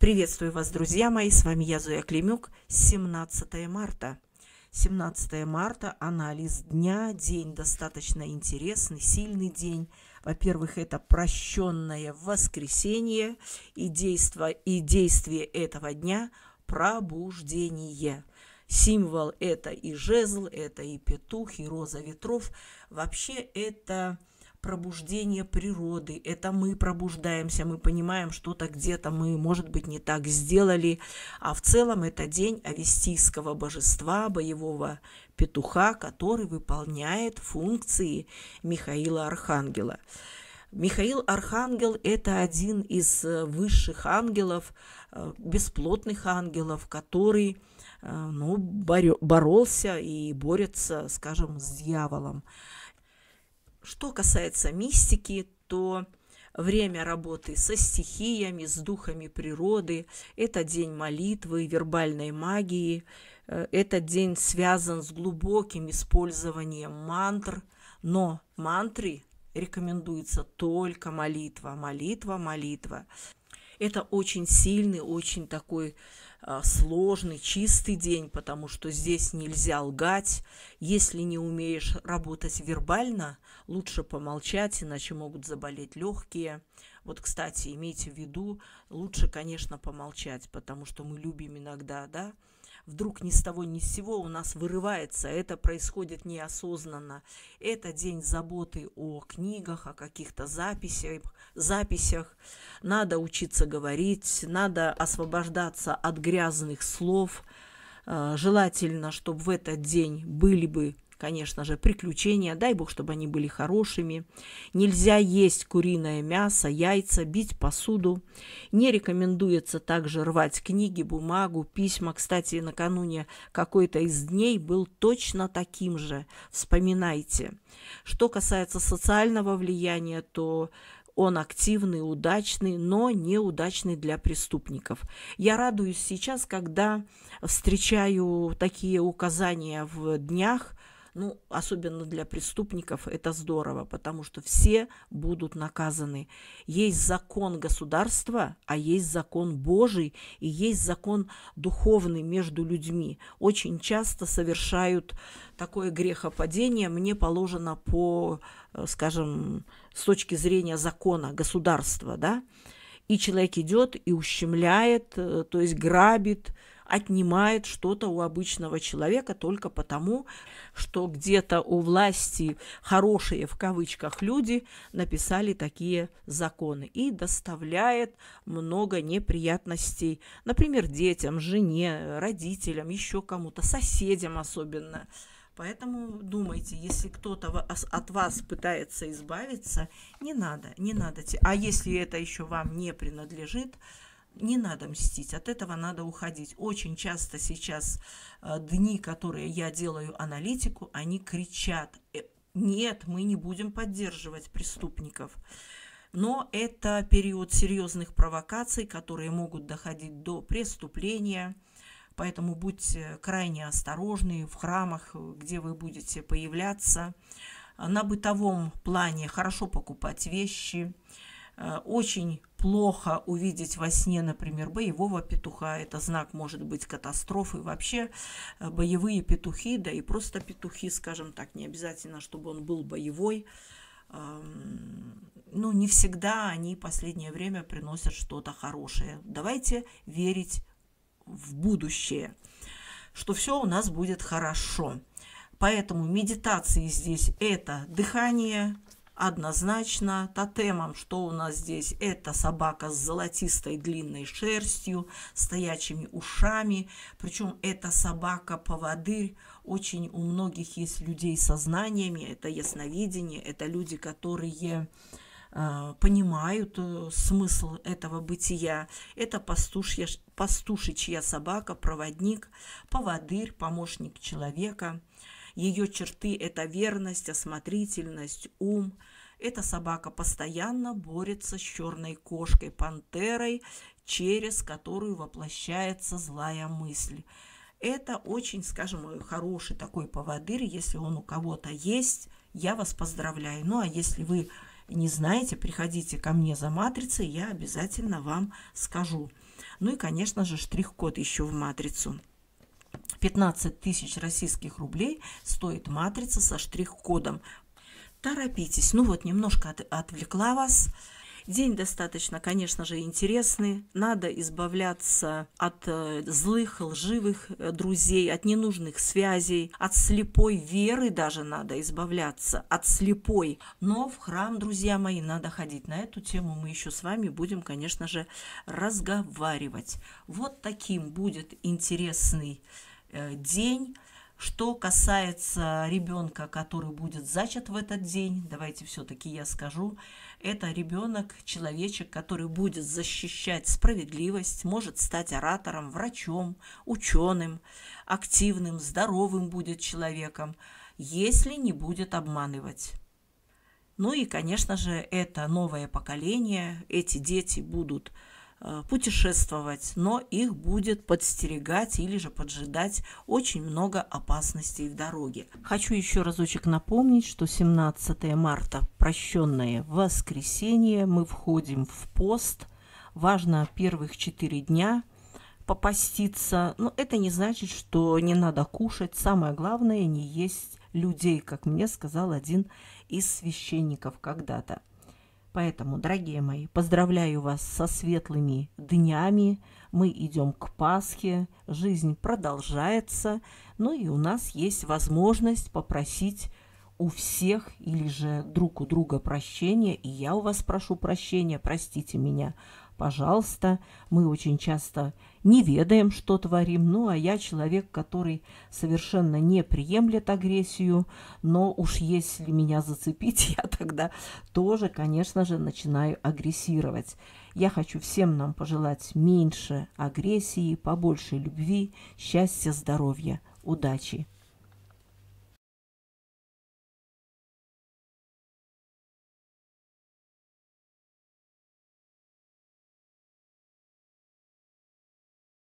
Приветствую вас, друзья мои, с вами я, Зоя Климюк, 17 марта. 17 марта, анализ дня, день достаточно интересный, сильный день. Во-первых, это прощенное воскресенье и действие, и действие этого дня – пробуждение. Символ – это и жезл, это и петух, и роза ветров. Вообще это пробуждение природы. Это мы пробуждаемся, мы понимаем, что-то где-то мы, может быть, не так сделали. А в целом это день авестийского божества, боевого петуха, который выполняет функции Михаила Архангела. Михаил Архангел – это один из э, высших ангелов, э, бесплотных ангелов, который э, ну, боролся и борется, скажем, с дьяволом. Что касается мистики, то время работы со стихиями, с духами природы, это день молитвы, вербальной магии, э, этот день связан с глубоким использованием мантр, но мантры рекомендуется только молитва, молитва, молитва. Это очень сильный, очень такой а, сложный, чистый день, потому что здесь нельзя лгать. Если не умеешь работать вербально, лучше помолчать, иначе могут заболеть легкие. Вот, кстати, имейте в виду, лучше, конечно, помолчать, потому что мы любим иногда, да, вдруг ни с того ни с сего у нас вырывается. Это происходит неосознанно. Это день заботы о книгах, о каких-то записях, записях. Надо учиться говорить, надо освобождаться от грязных слов. Э, желательно, чтобы в этот день были бы конечно же, приключения, дай бог, чтобы они были хорошими. Нельзя есть куриное мясо, яйца, бить посуду. Не рекомендуется также рвать книги, бумагу, письма. Кстати, накануне какой-то из дней был точно таким же. Вспоминайте. Что касается социального влияния, то он активный, удачный, но неудачный для преступников. Я радуюсь сейчас, когда встречаю такие указания в днях, ну, особенно для преступников, это здорово, потому что все будут наказаны. Есть закон государства, а есть закон Божий, и есть закон духовный между людьми. Очень часто совершают такое грехопадение, мне положено по, э, скажем, с точки зрения закона государства, да, и человек идет и ущемляет, э, то есть грабит, отнимает что-то у обычного человека только потому, что где-то у власти хорошие в кавычках люди написали такие законы и доставляет много неприятностей, например, детям, жене, родителям, еще кому-то, соседям особенно. Поэтому думайте, если кто-то от вас пытается избавиться, не надо, не надо. А если это еще вам не принадлежит, не надо мстить, от этого надо уходить. Очень часто сейчас э, дни, которые я делаю аналитику, они кричат, «Э, нет, мы не будем поддерживать преступников. Но это период серьезных провокаций, которые могут доходить до преступления. Поэтому будьте крайне осторожны в храмах, где вы будете появляться. На бытовом плане хорошо покупать вещи, Э, очень плохо увидеть во сне, например, боевого петуха. Это знак может быть катастрофы. Вообще э, боевые петухи, да и просто петухи, скажем так, не обязательно, чтобы он был боевой. Ну, не всегда они в последнее время приносят что-то хорошее. Давайте верить в будущее, что все у нас будет хорошо. Поэтому медитации здесь это дыхание, однозначно тотемом, что у нас здесь, это собака с золотистой длинной шерстью, стоячими ушами, причем эта собака-поводырь, очень у многих есть людей со знаниями, это ясновидение, это люди, которые э, понимают э, смысл этого бытия. Это пастушья, пастушечья собака, проводник, поводырь, помощник человека – ее черты – это верность, осмотрительность, ум. Эта собака постоянно борется с черной кошкой, пантерой, через которую воплощается злая мысль. Это очень, скажем, хороший такой поводырь. Если он у кого-то есть, я вас поздравляю. Ну а если вы не знаете, приходите ко мне за матрицей, я обязательно вам скажу. Ну и, конечно же, штрих-код еще в матрицу. 15 тысяч российских рублей стоит матрица со штрих-кодом. Торопитесь. Ну вот, немножко от, отвлекла вас. День достаточно, конечно же, интересный. Надо избавляться от э, злых, лживых э, друзей, от ненужных связей, от слепой веры даже надо избавляться, от слепой. Но в храм, друзья мои, надо ходить. На эту тему мы еще с вами будем, конечно же, разговаривать. Вот таким будет интересный день. Что касается ребенка, который будет зачат в этот день, давайте все-таки я скажу, это ребенок, человечек, который будет защищать справедливость, может стать оратором, врачом, ученым, активным, здоровым будет человеком, если не будет обманывать. Ну и, конечно же, это новое поколение, эти дети будут Э, путешествовать, но их будет подстерегать или же поджидать очень много опасностей в дороге. Хочу еще разочек напомнить, что 17 марта, прощенное воскресенье, мы входим в пост. Важно первых четыре дня попаститься. Но это не значит, что не надо кушать. Самое главное не есть людей, как мне сказал один из священников когда-то. Поэтому, дорогие мои, поздравляю вас со светлыми днями. Мы идем к Пасхе, жизнь продолжается, ну и у нас есть возможность попросить у всех или же друг у друга прощения, и я у вас прошу прощения, простите меня пожалуйста, мы очень часто не ведаем, что творим. Ну, а я человек, который совершенно не приемлет агрессию, но уж если меня зацепить, я тогда тоже, конечно же, начинаю агрессировать. Я хочу всем нам пожелать меньше агрессии, побольше любви, счастья, здоровья, удачи.